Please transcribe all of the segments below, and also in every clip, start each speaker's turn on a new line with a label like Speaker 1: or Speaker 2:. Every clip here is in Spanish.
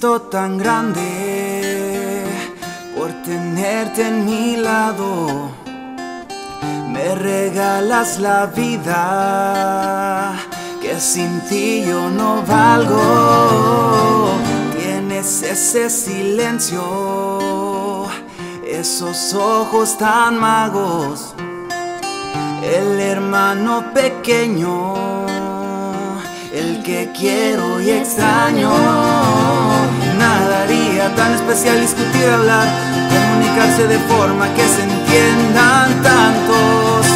Speaker 1: siento tan grande por tenerte en mi lado. Me regalas la vida, que sin ti yo no valgo. Tienes ese silencio, esos ojos tan magos, el hermano pequeño el que quiero y extraño. Tan especial discutir, hablar, comunicarse de forma que se entiendan tantos.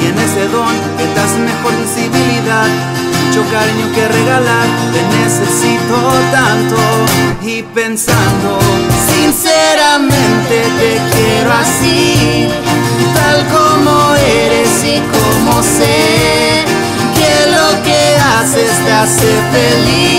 Speaker 1: Tiene ese don que te hace mejor visibilidad, mucho cariño que regalar, te necesito tanto. Y pensando, sinceramente te quiero así, tal como eres y como sé lo que haces te hace feliz,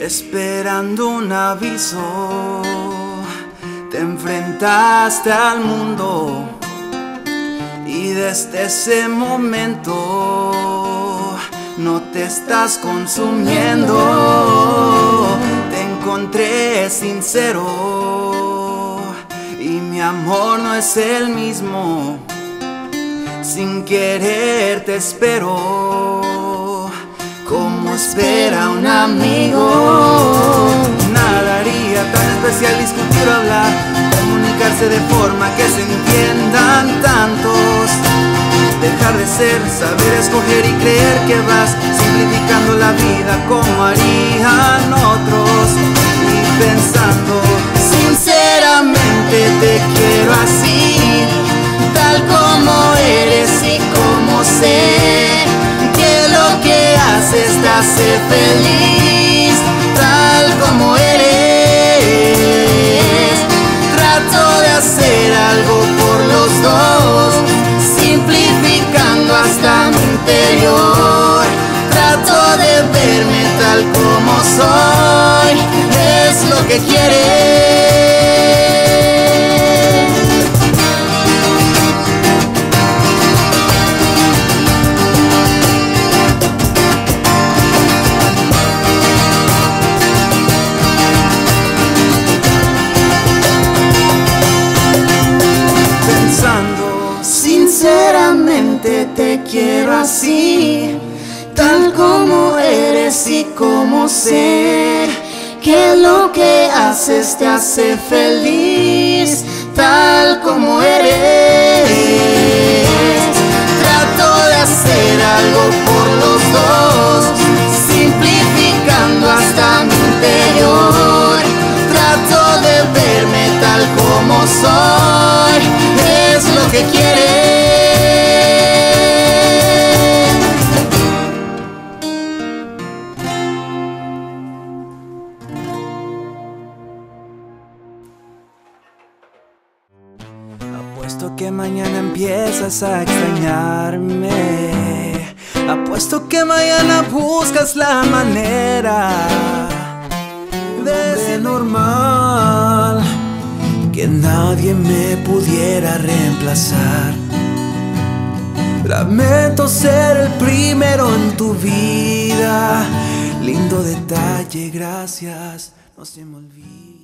Speaker 1: Esperando un aviso te enfrentaste al mundo y desde ese momento no te estás consumiendo. Te encontré sincero y mi amor no es el mismo. Sin querer te espero espera un amigo. Nada haría tan especial discutir o hablar, comunicarse de forma que se entiendan tantos. Dejar de ser, saber escoger y creer que vas simplificando la vida como harían otros. Y pensando, sinceramente te quiero feliz, tal como eres. hacer algo por los dos, simplificando hasta mi interior. Trato de verme tal como soy, es lo que quieres. Así, tal como eres y como ser, que lo que haces te hace feliz, tal como eres. Trato de hacer algo por los dos, simplificando hasta mi interior. Trato de verme tal como soy, es lo que quieres. Que mañana empiezas a extrañarme. Apuesto que mañana buscas la manera de ser normal. Que nadie me pudiera reemplazar. Lamento ser el primero en tu vida. Lindo detalle, gracias. No se me olvida.